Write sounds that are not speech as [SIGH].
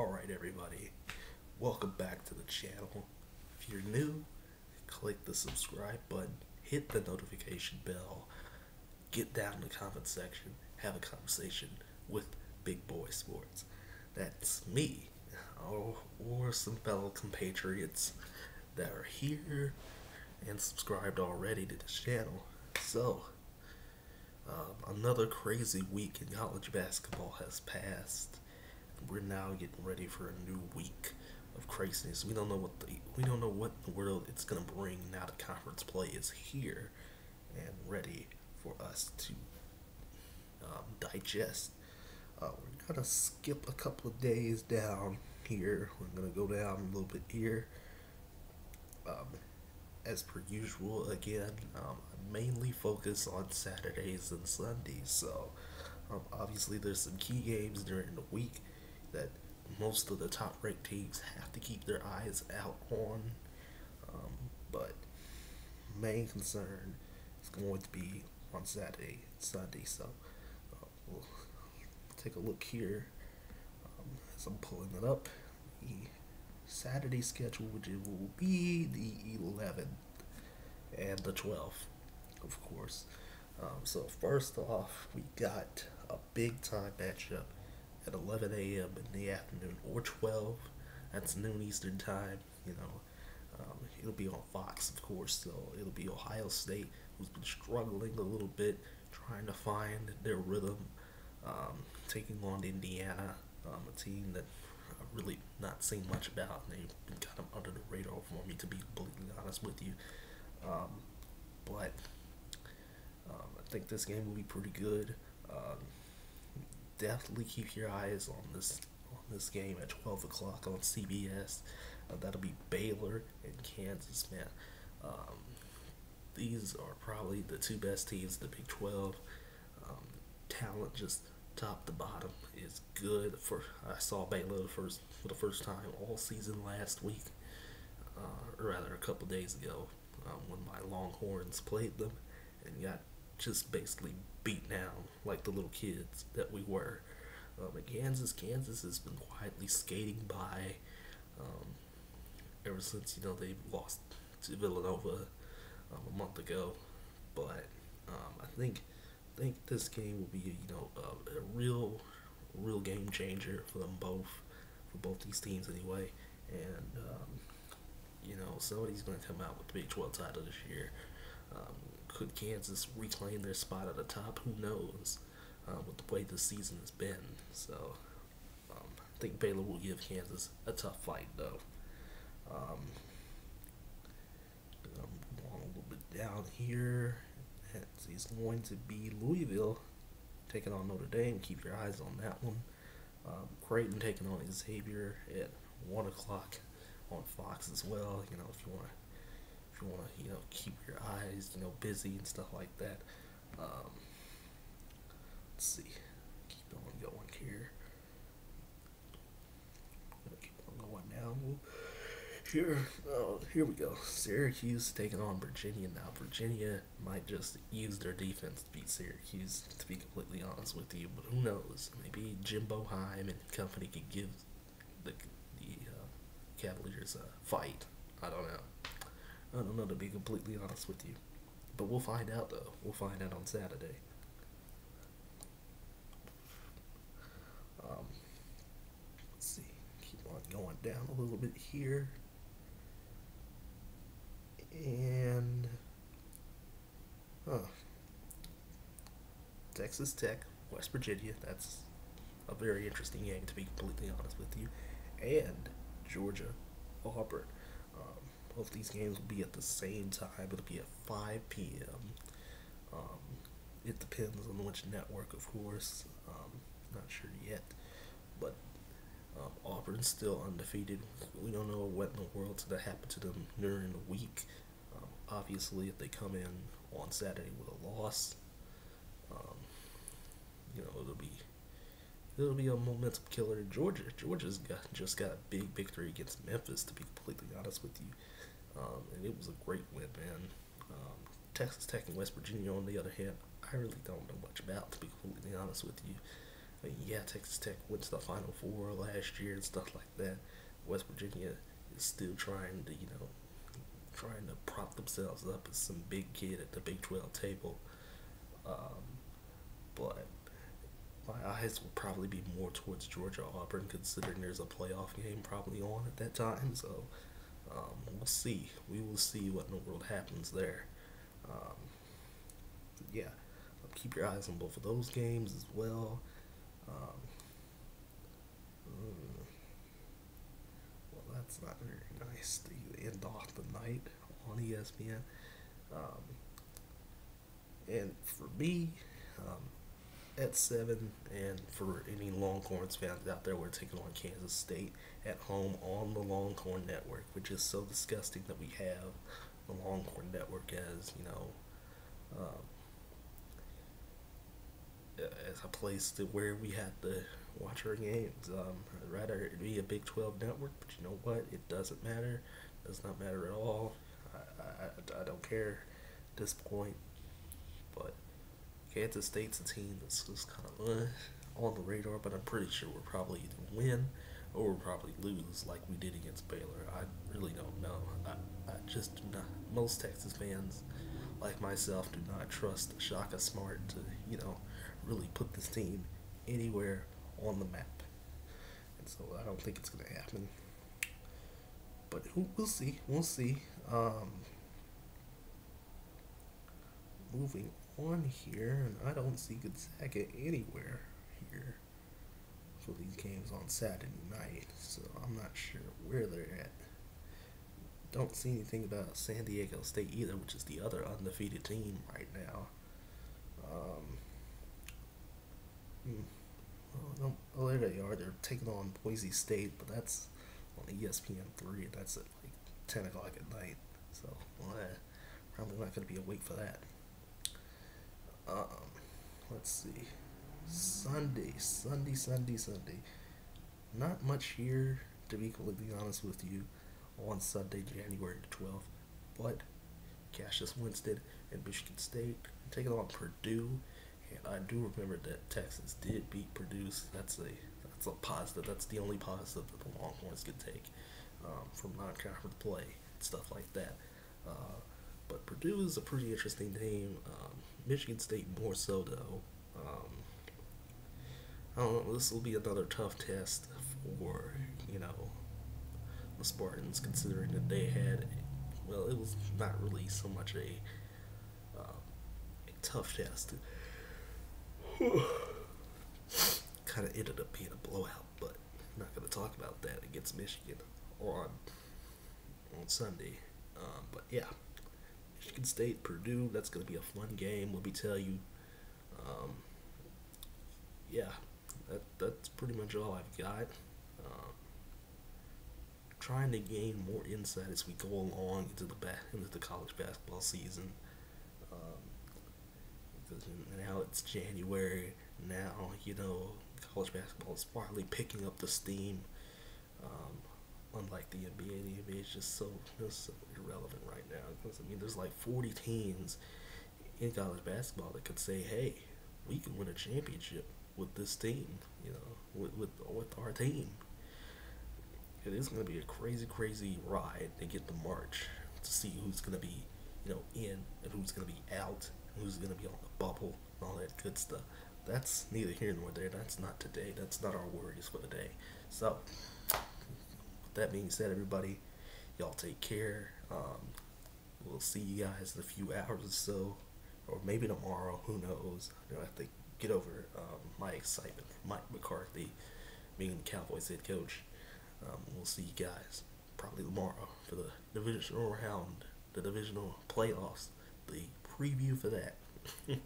Alright, everybody, welcome back to the channel. If you're new, click the subscribe button, hit the notification bell, get down in the comment section, have a conversation with Big Boy Sports. That's me, or, or some fellow compatriots that are here and subscribed already to this channel. So, um, another crazy week in college basketball has passed. We're now getting ready for a new week of craziness. We don't know what the we don't know what the world it's gonna bring now. The conference play is here and ready for us to um, digest. Uh, we're gonna skip a couple of days down here. We're gonna go down a little bit here. Um, as per usual, again, um, I mainly focus on Saturdays and Sundays. So, um, obviously, there's some key games during the week that most of the top ranked teams have to keep their eyes out on. Um, but main concern is going to be on Saturday, and Sunday. So, uh, we'll take a look here um, as I'm pulling it up. The Saturday schedule, which will be the 11th and the 12th, of course. Um, so first off, we got a big time matchup at 11 a.m. in the afternoon or 12. That's noon Eastern time. You know, um, it'll be on Fox, of course. So it'll be Ohio State, who's been struggling a little bit, trying to find their rhythm, um, taking on Indiana, um, a team that I've really not seen much about. And They've been kind of under the radar for me, to be completely honest with you. Um, but um, I think this game will be pretty good. Um, definitely keep your eyes on this on this game at 12 o'clock on CBS. Uh, that'll be Baylor and Kansas, man. Um, these are probably the two best teams in the Big 12. Um, talent just top to bottom is good. For I saw Baylor the first for the first time all season last week, uh, or rather a couple days ago, um, when my Longhorns played them and got just basically beat down like the little kids that we were. Um, Kansas, Kansas has been quietly skating by um, ever since you know they lost to Villanova um, a month ago. But um, I think I think this game will be you know a, a real real game changer for them both for both these teams anyway. And um, you know somebody's going to come out with the Big 12 title this year. Um, could Kansas reclaim their spot at the top? Who knows? Uh, with the way the season has been, so um, I think Baylor will give Kansas a tough fight, though. Um, I'm going a little bit down here. It's going to be Louisville taking on Notre Dame. Keep your eyes on that one. Um, Creighton taking on Xavier at one o'clock on Fox as well. You know, if you want to you want to, you know, keep your eyes, you know, busy and stuff like that. Um, let's see. Keep on going here. Keep on going down. Here, oh, here we go. Syracuse taking on Virginia now. Virginia might just use their defense to beat Syracuse, to be completely honest with you. But who knows? Maybe Jim Boeheim and company could give the, the uh, Cavaliers a fight. I don't know. I don't know to be completely honest with you. But we'll find out though. We'll find out on Saturday. Um, let's see. Keep on going down a little bit here. And huh. Texas Tech, West Virginia. That's a very interesting game to be completely honest with you. And Georgia, Auburn. Both these games will be at the same time. It'll be at 5 p.m. Um, it depends on which network, of course. Um, not sure yet. But um, Auburn's still undefeated. We don't know what in the world's going to happen to them during the week. Um, obviously, if they come in on Saturday with a loss, um, you know, it'll be it'll be a momentum killer. Georgia, Georgia's got just got a big victory against Memphis. To be completely honest with you, um, and it was a great win, man. Um, Texas Tech and West Virginia, on the other hand, I really don't know much about, to be completely honest with you. I mean, yeah, Texas Tech went to the Final Four last year and stuff like that. West Virginia is still trying to, you know, trying to prop themselves up as some big kid at the Big 12 table. Um, but my eyes will probably be more towards Georgia Auburn, considering there's a playoff game probably on at that time. So um, we'll see. We will see what in the world happens there. Um, yeah, keep your eyes on both of those games as well. Um, mm, well, that's not very nice to end off the night on ESPN. Um, and for me, um, at seven, and for any Longhorns fans out there, we're taking on Kansas State at home on the Longhorn Network, which is so disgusting that we have the Longhorn Network as you know. Um, as a place to where we have to watch our games. Um, I'd rather be a Big 12 network, but you know what? It doesn't matter. It does not matter at all. I, I, I don't care at this point. Kansas State's a team that's just kind of uh, on the radar, but I'm pretty sure we'll probably either win or we'll probably lose like we did against Baylor. I really don't know. I, I just do not. Most Texas fans, like myself, do not trust Shaka Smart to, you know, really put this team anywhere on the map. And so I don't think it's going to happen. But we'll see. We'll see. Um, moving on here, and I don't see Gonzaga anywhere here for these games on Saturday night, so I'm not sure where they're at. Don't see anything about San Diego State either, which is the other undefeated team right now. Um, Hmm. Well, oh, there they are. They're taking on Boise State, but that's on ESPN three, and that's at like ten o'clock at night. So, well, eh, probably not going to be awake for that. Um, let's see. Sunday, Sunday, Sunday, Sunday. Not much here, to be completely honest with you, on Sunday, January 12th. But Cassius Winston and Michigan State taking on Purdue and I do remember that Texas did beat Purdue. So that's a that's a positive. That's the only positive that the Longhorns could take um, from non-conference play, and stuff like that. Uh, but Purdue is a pretty interesting team. Um, Michigan State more so though. Um, I don't know. This will be another tough test for you know the Spartans, considering that they had. Well, it was not really so much a, uh, a tough test [SIGHS] kind of ended up being a blowout, but I'm not going to talk about that against Michigan on on Sunday. Um, but yeah, Michigan State, Purdue, that's going to be a fun game. Let me tell you. Um, yeah, that that's pretty much all I've got. Um, trying to gain more insight as we go along into the back into the college basketball season. Um, now it's January. Now you know college basketball is finally picking up the steam. Um, unlike the NBA, the NBA is just so just so irrelevant right now. I mean, there's like 40 teams in college basketball that could say, "Hey, we can win a championship with this team." You know, with with with our team. It is going to be a crazy, crazy ride to get to March to see who's going to be, you know, in and who's going to be out who's going to be on the bubble, all that good stuff. That's neither here nor there. That's not today. That's not our worries for the day. So, with that being said, everybody, y'all take care. Um, we'll see you guys in a few hours or so, or maybe tomorrow. Who knows? I have to get over um, my excitement Mike McCarthy being the Cowboys head coach. Um, we'll see you guys probably tomorrow for the divisional round, the divisional playoffs, the preview for that. [LAUGHS]